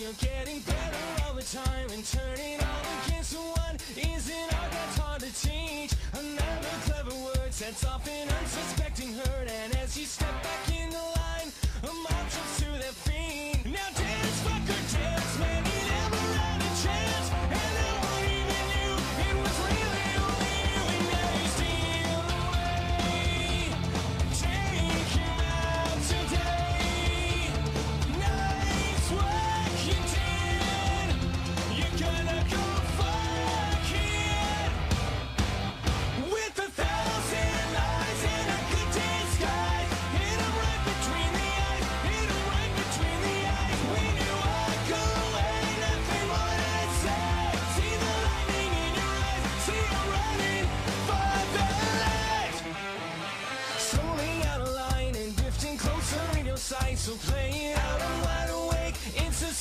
you're getting better all the time and turning all against one isn't art that's hard to teach. Another clever word sets off an So play out, I'm wide awake, it's a